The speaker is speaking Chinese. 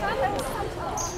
刚才我看不到。